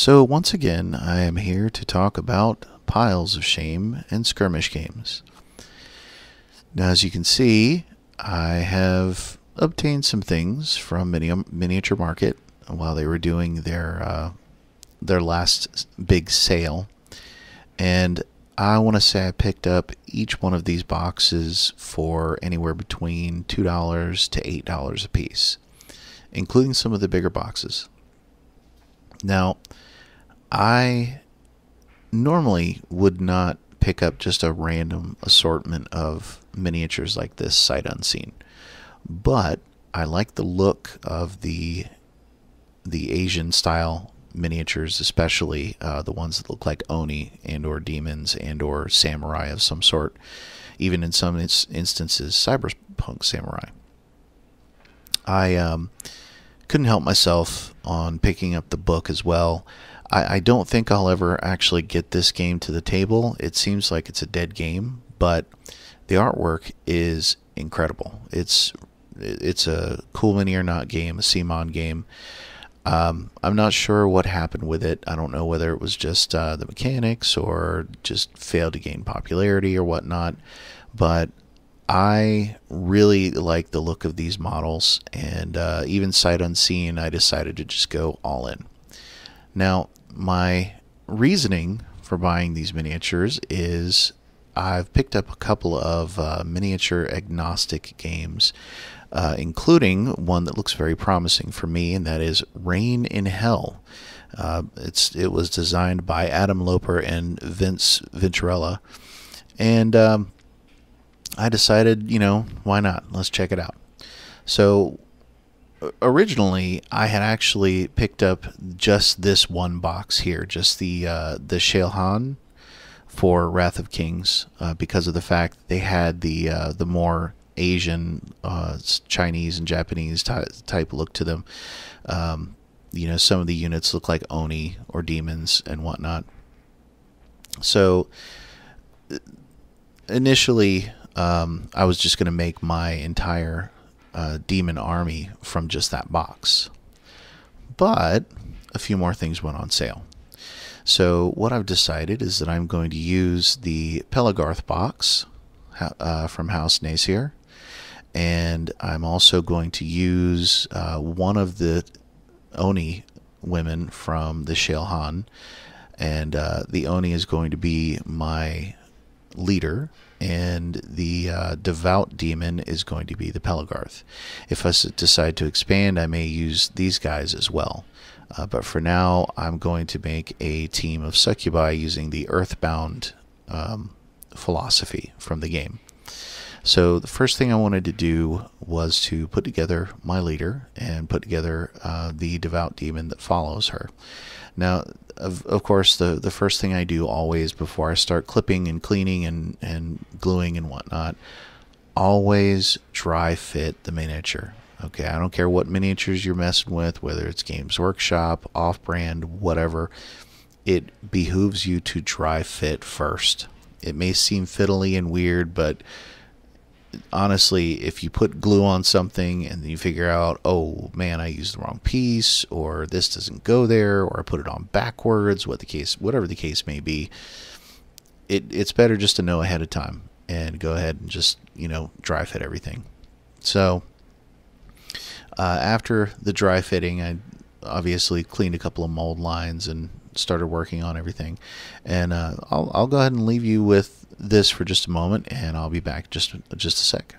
So, once again, I am here to talk about piles of shame and skirmish games. Now, as you can see, I have obtained some things from Mini- Miniature Market while they were doing their uh, their last big sale, and I want to say I picked up each one of these boxes for anywhere between two dollars to eight dollars a piece, including some of the bigger boxes. Now, I normally would not pick up just a random assortment of miniatures like this sight unseen, but I like the look of the the Asian style miniatures, especially uh, the ones that look like oni and or demons and or samurai of some sort. Even in some instances, cyberpunk samurai. I um, couldn't help myself on picking up the book as well. I, I don't think I'll ever actually get this game to the table. It seems like it's a dead game, but the artwork is incredible. It's it's a cool mini or not game, a CMON game. Um, I'm not sure what happened with it. I don't know whether it was just uh, the mechanics or just failed to gain popularity or whatnot. But I really like the look of these models, and uh, even sight unseen, I decided to just go all in. Now, my reasoning for buying these miniatures is I've picked up a couple of uh, miniature agnostic games uh, including one that looks very promising for me, and that is Reign in Hell. Uh, it's it was designed by Adam Loper and Vince Venturella, and um, I decided, you know, why not? Let's check it out. So originally, I had actually picked up just this one box here, just the uh, the Shael Han for Wrath of Kings, uh, because of the fact they had the uh, the more Asian, uh, Chinese, and Japanese type look to them. Um, you know, some of the units look like Oni or demons and whatnot. So initially, um, I was just going to make my entire uh, demon army from just that box. But a few more things went on sale. So what I've decided is that I'm going to use the Pelagarth box uh, from House Nasier and I'm also going to use uh, one of the Oni women from the Shael Han, and uh, the Oni is going to be my leader, and the uh, devout demon is going to be the Pelagarth. If I decide to expand, I may use these guys as well. Uh, but for now, I'm going to make a team of succubi using the Earthbound um, philosophy from the game. So the first thing I wanted to do was to put together my leader and put together uh, the devout demon that follows her. Now, of, of course, the, the first thing I do always before I start clipping and cleaning and, and gluing and whatnot, always dry fit the miniature. Okay, I don't care what miniatures you're messing with, whether it's Games Workshop, off brand, whatever, it behooves you to dry fit first. It may seem fiddly and weird, but honestly, if you put glue on something and you figure out, oh man, I used the wrong piece, or this doesn't go there, or I put it on backwards, what the case, whatever the case may be, it, it's better just to know ahead of time and go ahead and just you know dry fit everything. So uh, after the dry fitting, I obviously cleaned a couple of mold lines and started working on everything. And uh, I'll, I'll go ahead and leave you with this for just a moment, and I'll be back just just a sec.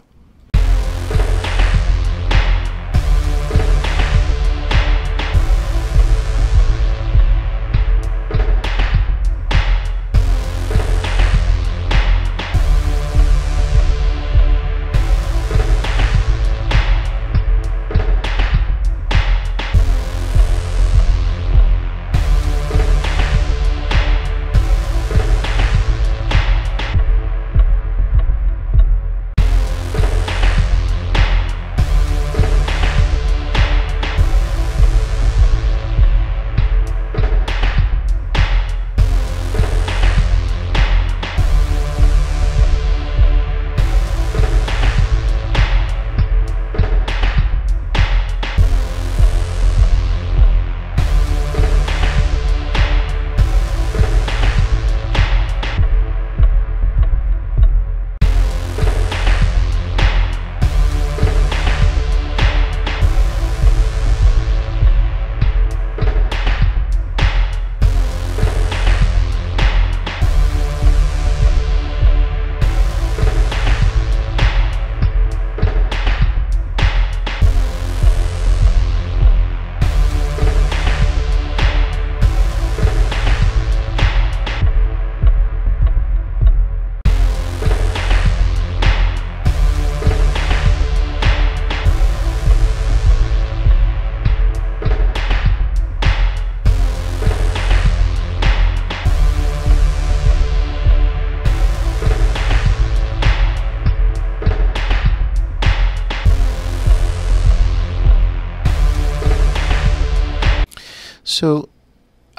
So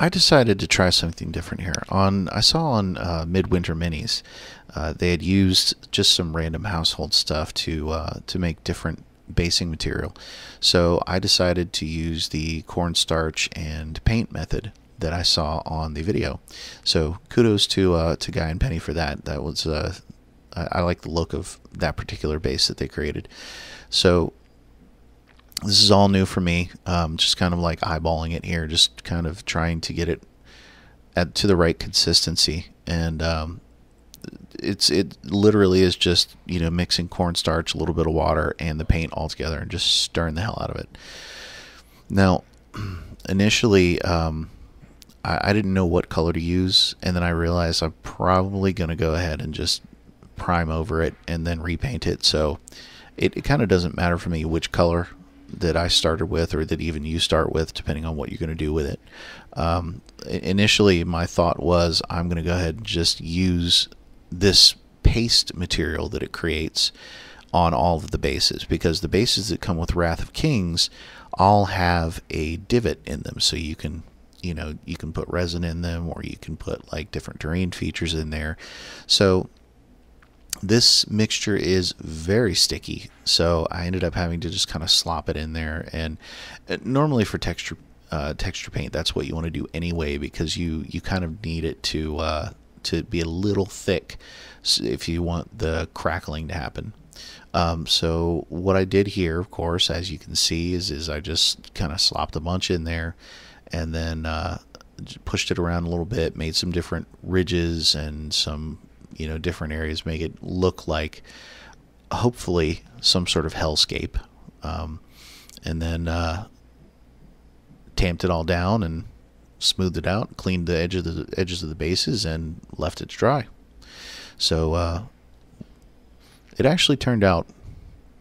I decided to try something different here. On I saw on uh, Midwinter Minis, uh, they had used just some random household stuff to uh, to make different basing material. So I decided to use the cornstarch and paint method that I saw on the video. So kudos to uh, to Guy and Penny for that. That was uh, I, I like the look of that particular base that they created. So this is all new for me. Um, just kind of like eyeballing it here, just kind of trying to get it at to the right consistency. And um, it's it literally is just you know mixing cornstarch, a little bit of water, and the paint all together, and just stirring the hell out of it. Now, initially, um, I, I didn't know what color to use, and then I realized I'm probably going to go ahead and just prime over it and then repaint it. So it, it kind of doesn't matter for me which color that I started with or that even you start with, depending on what you're going to do with it. Um, initially, my thought was I'm going to go ahead and just use this paste material that it creates on all of the bases because the bases that come with Wrath of Kings all have a divot in them so you can you know you can put resin in them or you can put like different terrain features in there so this mixture is very sticky so I ended up having to just kind of slop it in there and uh, normally for texture uh, texture paint that's what you want to do anyway because you you kind of need it to uh, to be a little thick if you want the crackling to happen. Um, so what I did here of course as you can see is, is I just kind of slopped a bunch in there and then uh, pushed it around a little bit made some different ridges and some you know different areas make it look like hopefully some sort of hellscape. Um, and then uh, tamped it all down and smoothed it out cleaned the edge of the edges of the bases and left it to dry. So uh, it actually turned out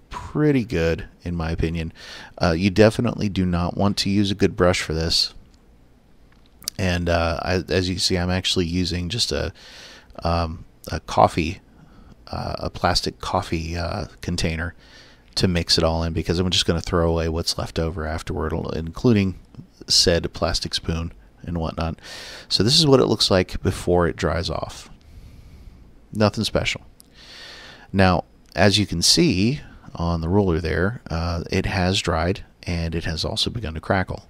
pretty good in my opinion. Uh, you definitely do not want to use a good brush for this. And uh, I, as you see I'm actually using just a um, a coffee, uh, a plastic coffee uh, container to mix it all in because I'm just going to throw away what's left over afterward, including said plastic spoon and whatnot. So this is what it looks like before it dries off. Nothing special. Now, as you can see on the ruler there, uh, it has dried and it has also begun to crackle.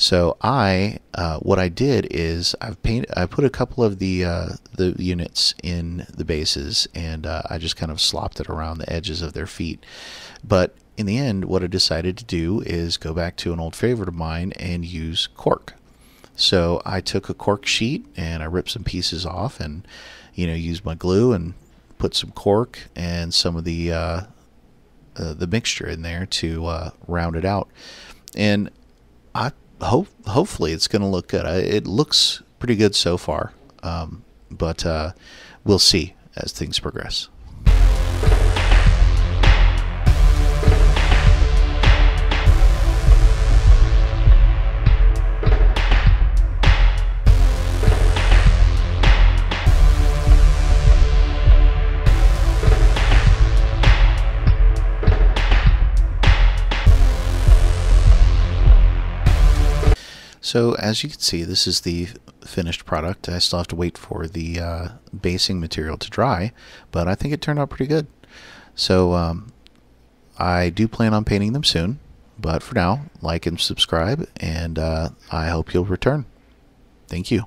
So I, uh, what I did is I've painted, I put a couple of the uh, the units in the bases, and uh, I just kind of slopped it around the edges of their feet. But in the end, what I decided to do is go back to an old favorite of mine and use cork. So I took a cork sheet and I ripped some pieces off, and you know used my glue and put some cork and some of the uh, uh, the mixture in there to uh, round it out. And I hope hopefully it's going to look good. It looks pretty good so far, um, but uh, we'll see as things progress. So as you can see, this is the finished product. I still have to wait for the uh, basing material to dry, but I think it turned out pretty good. So um, I do plan on painting them soon, but for now, like and subscribe, and uh, I hope you'll return. Thank you.